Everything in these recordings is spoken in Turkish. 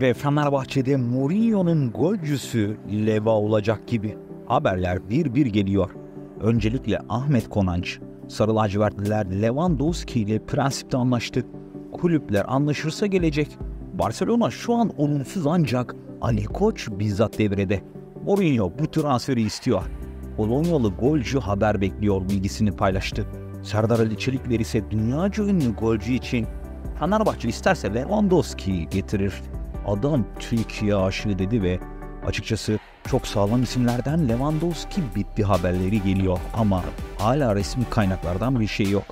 Ve Fenerbahçe'de Mourinho'nun golcüsü Leva olacak gibi. Haberler bir bir geliyor. Öncelikle Ahmet Konanç, Sarı lacivertliler Lewandowski ile prensipte anlaştı. Kulüpler anlaşırsa gelecek. Barcelona şu an olumsuz ancak Ali Koç bizzat devrede. Mourinho bu transferi istiyor. Polonyalı golcü haber bekliyor bilgisini paylaştı. Serdar Ali Çelikler ise dünyaca ünlü golcü için Fenerbahçe isterse Lewandowski getirir. Adam Türkiye aşığı dedi ve açıkçası çok sağlam isimlerden Lewandowski bitti haberleri geliyor ama hala resmi kaynaklardan bir şey yok.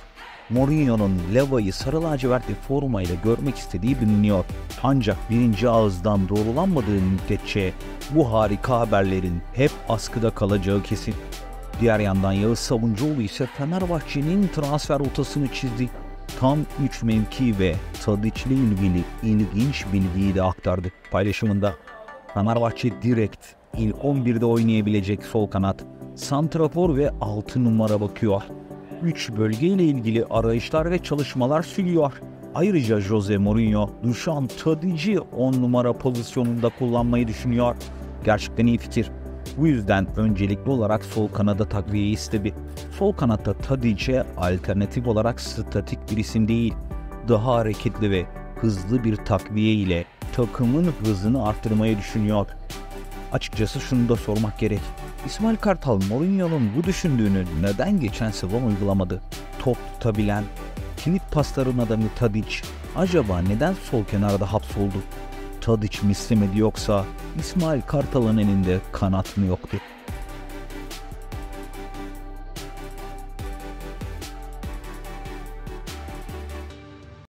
Mourinho'nun Leva'yı sarı lacivertli formayla görmek istediği biliniyor. Ancak birinci ağızdan doğrulanmadığı müddetçe bu harika haberlerin hep askıda kalacağı kesin. Diğer yandan Yağız Sabuncuoğlu ise Fenerbahçe'nin transfer rotasını çizdi. Tam 3 mevki ve Tadiç ile ilgili ilginç bilgiyi de aktardı paylaşımında. Fenerbahçe direkt ilk 11'de oynayabilecek sol kanat, santrafor ve 6 numara bakıyor. 3 bölge ile ilgili arayışlar ve çalışmalar sürüyor. Ayrıca Jose Mourinho, Dušan Tadic'i 10 numara pozisyonunda kullanmayı düşünüyor. Gerçekten iyi fikir. Bu yüzden öncelikli olarak sol kanada takviye istedi. Sol kanatta Tadic'e alternatif olarak statik bir isim değil, daha hareketli ve hızlı bir takviye ile takımın hızını arttırmayı düşünüyor. Açıkçası şunu da sormak gerek. İsmail Kartal Mourinho'nun bu düşündüğünü neden geçen sezon uygulamadı? Top tutabilen, kilit pasların adamı Tadic acaba neden sol kenarda hapsoldu? Tadic mi istemedi yoksa İsmail Kartal'ın elinde kanat mı yoktu?